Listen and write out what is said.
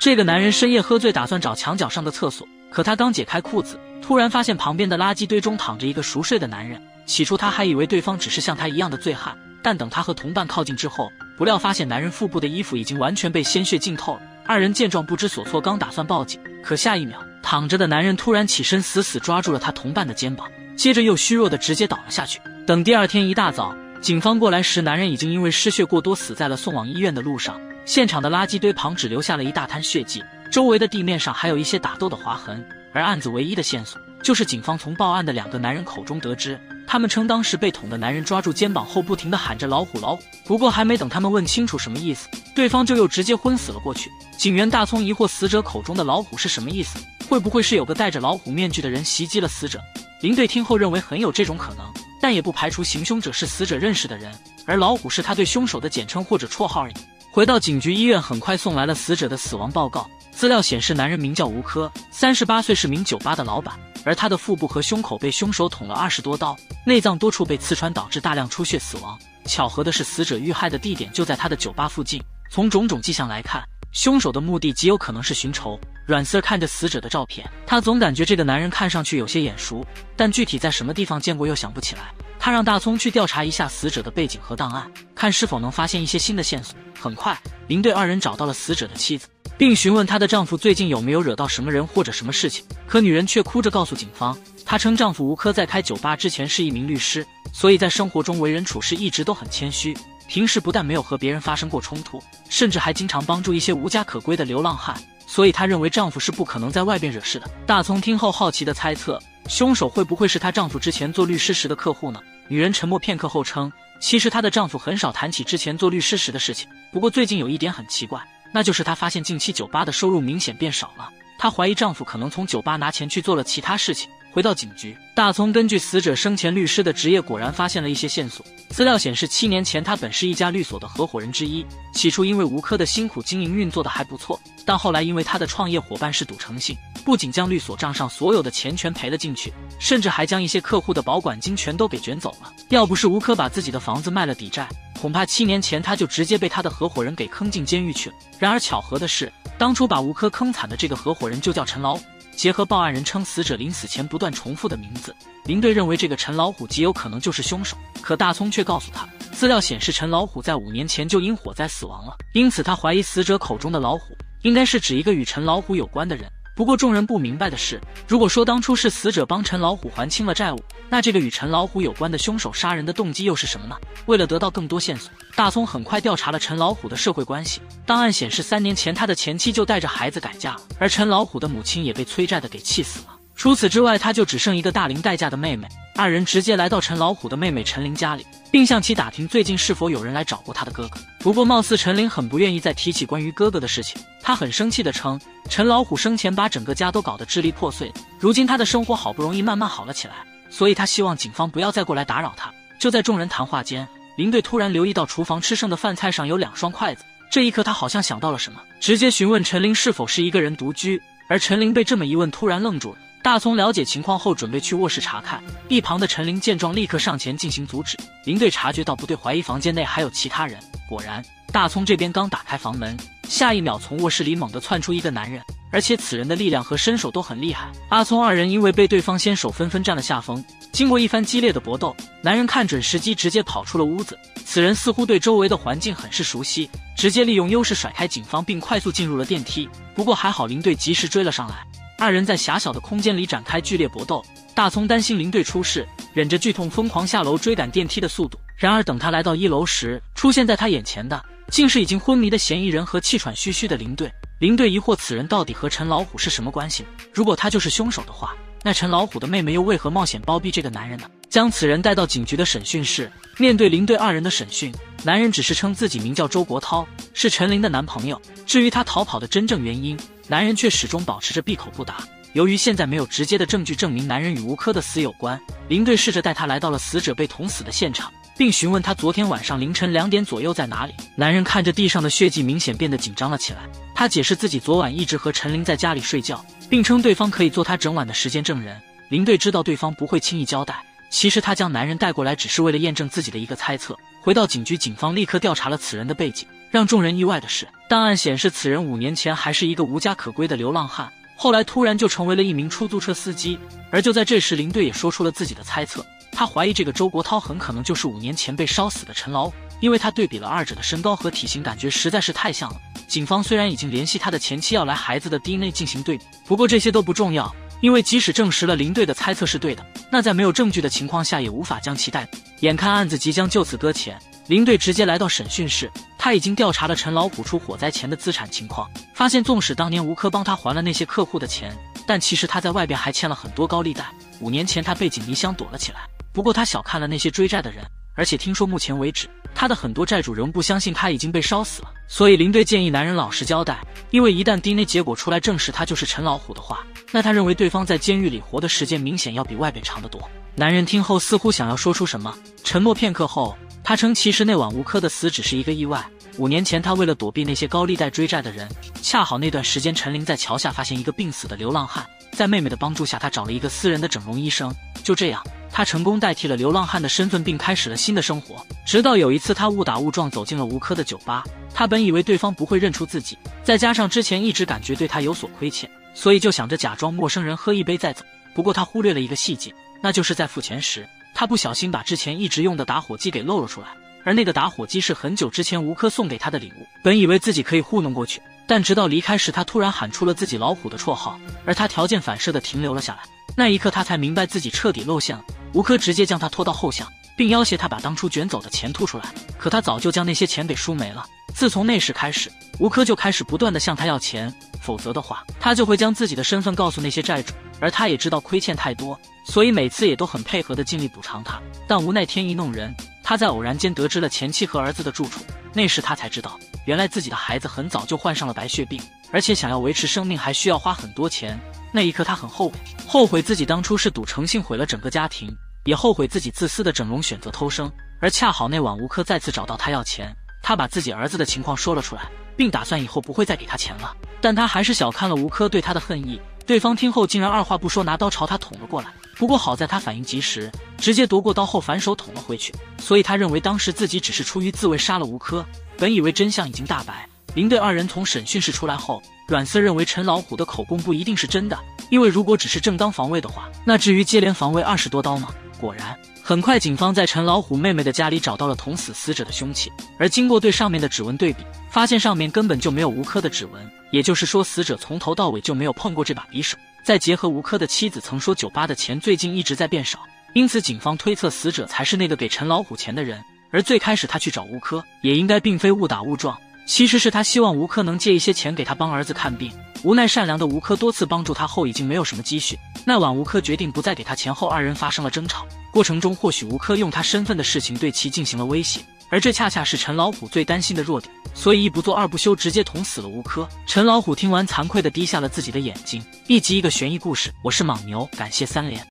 这个男人深夜喝醉，打算找墙角上的厕所，可他刚解开裤子，突然发现旁边的垃圾堆中躺着一个熟睡的男人。起初他还以为对方只是像他一样的醉汉，但等他和同伴靠近之后，不料发现男人腹部的衣服已经完全被鲜血浸透了。二人见状不知所措，刚打算报警，可下一秒躺着的男人突然起身，死死抓住了他同伴的肩膀，接着又虚弱的直接倒了下去。等第二天一大早，警方过来时，男人已经因为失血过多死在了送往医院的路上。现场的垃圾堆旁只留下了一大滩血迹，周围的地面上还有一些打斗的划痕。而案子唯一的线索，就是警方从报案的两个男人口中得知。他们称，当时被捅的男人抓住肩膀后，不停地喊着“老虎，老虎”。不过，还没等他们问清楚什么意思，对方就又直接昏死了过去。警员大葱疑惑，死者口中的“老虎”是什么意思？会不会是有个戴着老虎面具的人袭击了死者？林队听后认为很有这种可能，但也不排除行凶者是死者认识的人，而“老虎”是他对凶手的简称或者绰号而已。回到警局，医院很快送来了死者的死亡报告。资料显示，男人名叫吴科，三十八岁，是名酒吧的老板。而他的腹部和胸口被凶手捅了二十多刀，内脏多处被刺穿，导致大量出血死亡。巧合的是，死者遇害的地点就在他的酒吧附近。从种种迹象来看，凶手的目的极有可能是寻仇。阮 Sir 看着死者的照片，他总感觉这个男人看上去有些眼熟，但具体在什么地方见过又想不起来。他让大葱去调查一下死者的背景和档案，看是否能发现一些新的线索。很快，林队二人找到了死者的妻子。并询问她的丈夫最近有没有惹到什么人或者什么事情，可女人却哭着告诉警方，她称丈夫吴科在开酒吧之前是一名律师，所以在生活中为人处事一直都很谦虚，平时不但没有和别人发生过冲突，甚至还经常帮助一些无家可归的流浪汉，所以她认为丈夫是不可能在外边惹事的。大葱听后好奇的猜测，凶手会不会是她丈夫之前做律师时的客户呢？女人沉默片刻后称，其实她的丈夫很少谈起之前做律师时的事情，不过最近有一点很奇怪。那就是她发现近期酒吧的收入明显变少了，她怀疑丈夫可能从酒吧拿钱去做了其他事情。回到警局，大葱根据死者生前律师的职业，果然发现了一些线索。资料显示，七年前他本是一家律所的合伙人之一。起初因为吴科的辛苦经营，运作的还不错，但后来因为他的创业伙伴是赌成性，不仅将律所账上所有的钱全赔了进去，甚至还将一些客户的保管金全都给卷走了。要不是吴科把自己的房子卖了抵债，恐怕七年前他就直接被他的合伙人给坑进监狱去了。然而巧合的是，当初把吴科坑惨的这个合伙人就叫陈老虎。结合报案人称死者临死前不断重复的名字，林队认为这个陈老虎极有可能就是凶手。可大葱却告诉他，资料显示陈老虎在五年前就因火灾死亡了，因此他怀疑死者口中的老虎应该是指一个与陈老虎有关的人。不过众人不明白的是，如果说当初是死者帮陈老虎还清了债务，那这个与陈老虎有关的凶手杀人的动机又是什么呢？为了得到更多线索，大葱很快调查了陈老虎的社会关系。档案显示，三年前他的前妻就带着孩子改嫁了，而陈老虎的母亲也被催债的给气死了。除此之外，他就只剩一个大龄待嫁的妹妹。二人直接来到陈老虎的妹妹陈琳家里，并向其打听最近是否有人来找过他的哥哥。不过，貌似陈琳很不愿意再提起关于哥哥的事情。他很生气地称，陈老虎生前把整个家都搞得支离破碎，如今他的生活好不容易慢慢好了起来，所以他希望警方不要再过来打扰他。就在众人谈话间，林队突然留意到厨房吃剩的饭菜上有两双筷子，这一刻他好像想到了什么，直接询问陈琳是否是一个人独居。而陈琳被这么一问，突然愣住了。大葱了解情况后，准备去卧室查看。一旁的陈琳见状，立刻上前进行阻止。林队察觉到不对，怀疑房间内还有其他人。果然，大葱这边刚打开房门，下一秒从卧室里猛地窜出一个男人，而且此人的力量和身手都很厉害。阿聪二人因为被对方先手，纷纷占了下风。经过一番激烈的搏斗，男人看准时机，直接跑出了屋子。此人似乎对周围的环境很是熟悉，直接利用优势甩开警方，并快速进入了电梯。不过还好，林队及时追了上来。二人在狭小的空间里展开剧烈搏斗，大葱担心林队出事，忍着剧痛疯狂下楼追赶电梯的速度。然而等他来到一楼时，出现在他眼前的竟是已经昏迷的嫌疑人和气喘吁吁的林队。林队疑惑此人到底和陈老虎是什么关系？如果他就是凶手的话，那陈老虎的妹妹又为何冒险包庇这个男人呢？将此人带到警局的审讯室，面对林队二人的审讯，男人只是称自己名叫周国涛，是陈琳的男朋友。至于他逃跑的真正原因，男人却始终保持着闭口不答。由于现在没有直接的证据证明男人与吴科的死有关，林队试着带他来到了死者被捅死的现场，并询问他昨天晚上凌晨两点左右在哪里。男人看着地上的血迹，明显变得紧张了起来。他解释自己昨晚一直和陈琳在家里睡觉，并称对方可以做他整晚的时间证人。林队知道对方不会轻易交代，其实他将男人带过来只是为了验证自己的一个猜测。回到警局，警方立刻调查了此人的背景。让众人意外的是，档案显示此人五年前还是一个无家可归的流浪汉，后来突然就成为了一名出租车司机。而就在这时，林队也说出了自己的猜测，他怀疑这个周国涛很可能就是五年前被烧死的陈老五，因为他对比了二者的身高和体型，感觉实在是太像了。警方虽然已经联系他的前妻要来孩子的 DNA 进行对比，不过这些都不重要。因为即使证实了林队的猜测是对的，那在没有证据的情况下也无法将其逮捕。眼看案子即将就此搁浅，林队直接来到审讯室。他已经调查了陈老虎出火灾前的资产情况，发现纵使当年吴科帮他还了那些客户的钱，但其实他在外边还欠了很多高利贷。五年前他背井离乡躲了起来，不过他小看了那些追债的人。而且听说目前为止，他的很多债主仍不相信他已经被烧死了。所以林队建议男人老实交代，因为一旦 DNA 结果出来证实他就是陈老虎的话，那他认为对方在监狱里活的时间明显要比外边长得多。男人听后似乎想要说出什么，沉默片刻后，他称其实那晚吴科的死只是一个意外。五年前他为了躲避那些高利贷追债的人，恰好那段时间陈林在桥下发现一个病死的流浪汉，在妹妹的帮助下，他找了一个私人的整容医生，就这样。他成功代替了流浪汉的身份，并开始了新的生活。直到有一次，他误打误撞走进了吴科的酒吧。他本以为对方不会认出自己，再加上之前一直感觉对他有所亏欠，所以就想着假装陌生人喝一杯再走。不过他忽略了一个细节，那就是在付钱时，他不小心把之前一直用的打火机给漏了出来。而那个打火机是很久之前吴科送给他的礼物。本以为自己可以糊弄过去，但直到离开时，他突然喊出了自己老虎的绰号，而他条件反射的停留了下来。那一刻，他才明白自己彻底露馅了。吴科直接将他拖到后巷，并要挟他把当初卷走的钱吐出来。可他早就将那些钱给输没了。自从那时开始，吴科就开始不断的向他要钱，否则的话，他就会将自己的身份告诉那些债主。而他也知道亏欠太多，所以每次也都很配合的尽力补偿他。但无奈天意弄人，他在偶然间得知了前妻和儿子的住处。那时他才知道，原来自己的孩子很早就患上了白血病，而且想要维持生命还需要花很多钱。那一刻，他很后悔，后悔自己当初是赌诚信毁了整个家庭，也后悔自己自私的整容选择偷生。而恰好那晚吴科再次找到他要钱，他把自己儿子的情况说了出来，并打算以后不会再给他钱了。但他还是小看了吴科对他的恨意，对方听后竟然二话不说拿刀朝他捅了过来。不过好在他反应及时，直接夺过刀后反手捅了回去，所以他认为当时自己只是出于自卫杀了吴科。本以为真相已经大白。林队二人从审讯室出来后，阮四认为陈老虎的口供不一定是真的，因为如果只是正当防卫的话，那至于接连防卫二十多刀吗？果然，很快警方在陈老虎妹妹的家里找到了捅死死者的凶器，而经过对上面的指纹对比，发现上面根本就没有吴科的指纹，也就是说，死者从头到尾就没有碰过这把匕首。再结合吴科的妻子曾说酒吧的钱最近一直在变少，因此警方推测死者才是那个给陈老虎钱的人，而最开始他去找吴科，也应该并非误打误撞。其实是他希望吴科能借一些钱给他帮儿子看病，无奈善良的吴科多次帮助他后已经没有什么积蓄。那晚吴科决定不再给他钱后，二人发生了争吵。过程中或许吴科用他身份的事情对其进行了威胁，而这恰恰是陈老虎最担心的弱点，所以一不做二不休，直接捅死了吴科。陈老虎听完惭愧的低下了自己的眼睛。一集一个悬疑故事，我是莽牛，感谢三连。